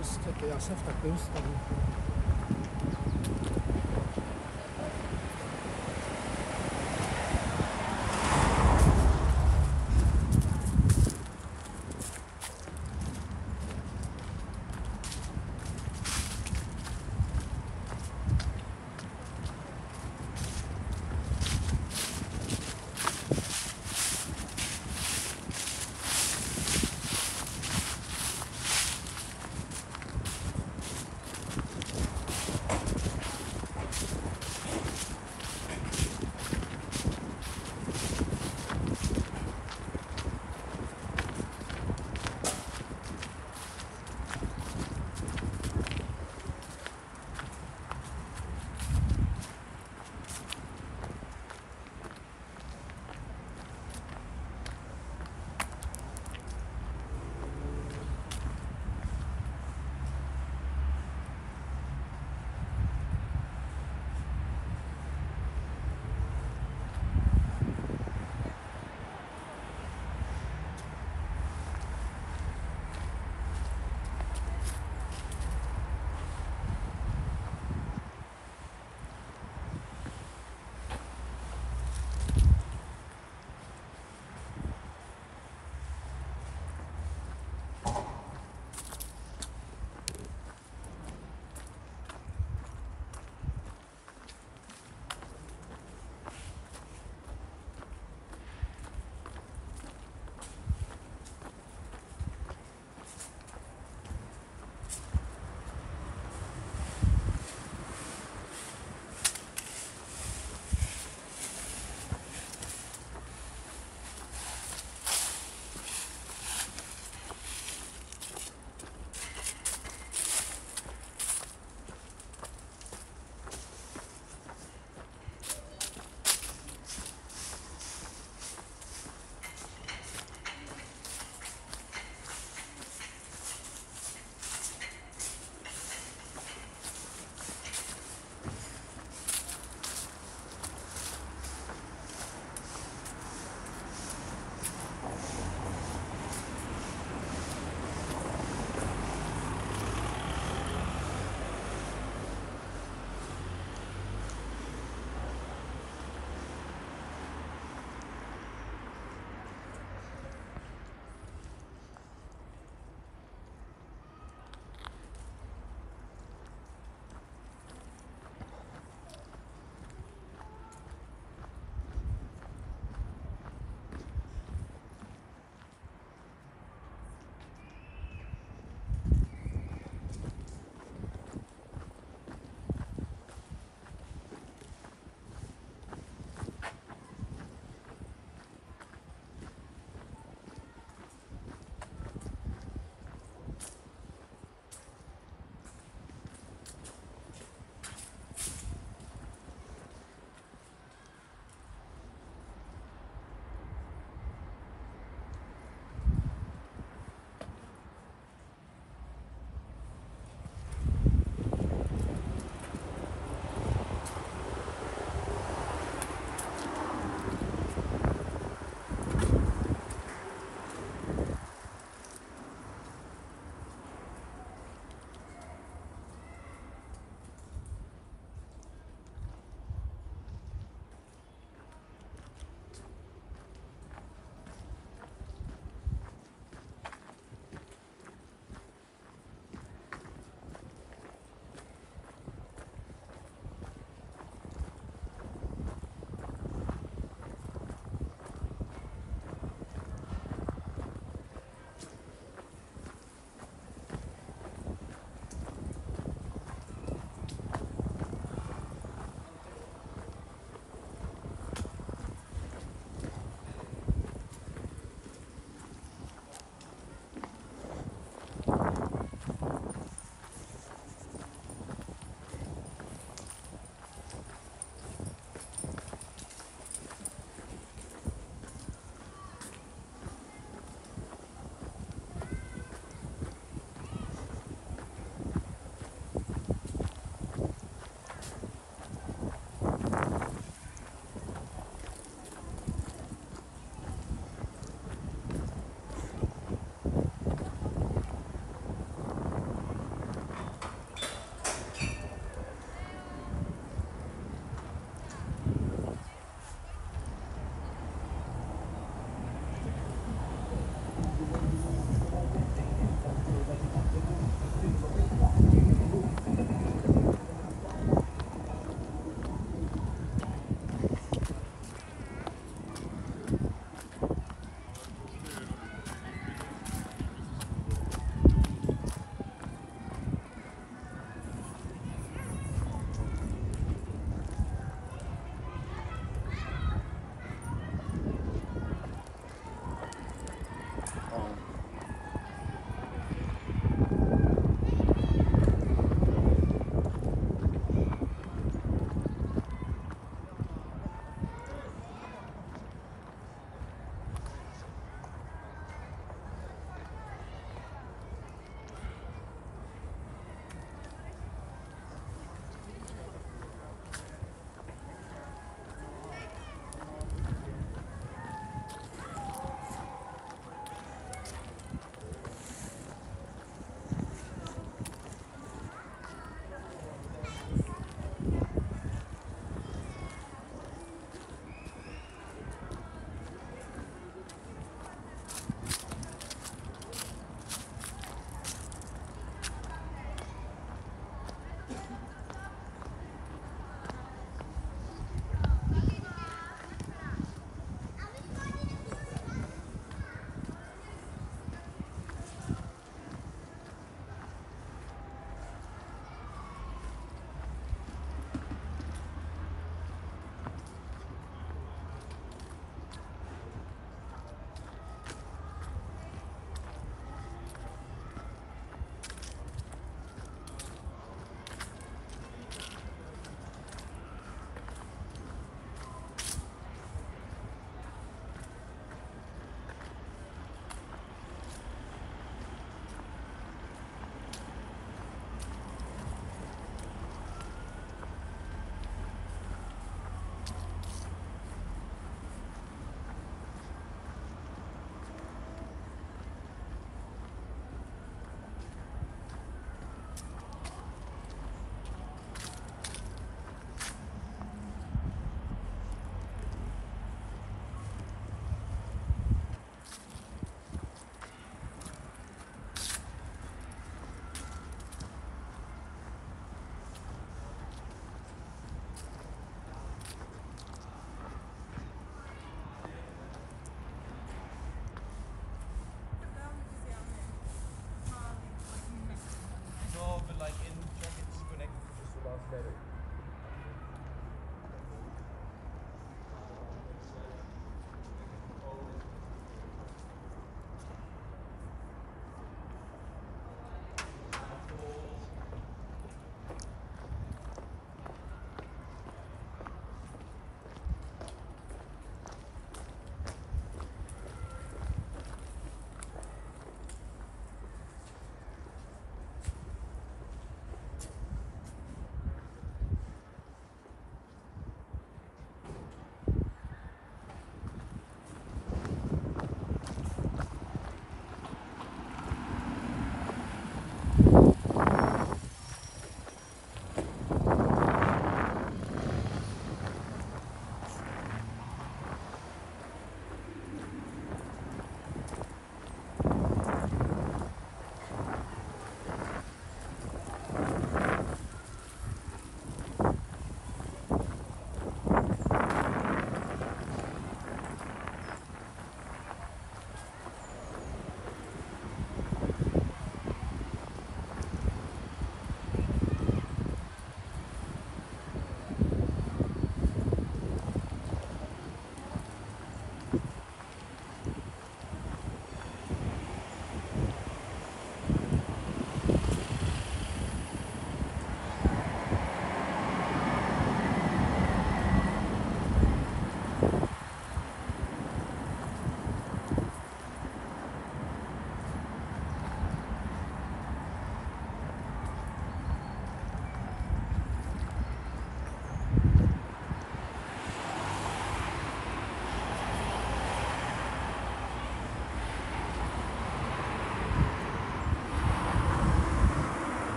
prostě, to já jsem v takovém stavu.